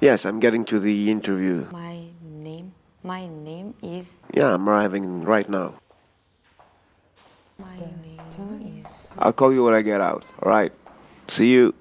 Yes, I'm getting to the interview. My name, my name is, Yeah, I'm arriving right now. my name is. I'll call you when I get out. All right. See you.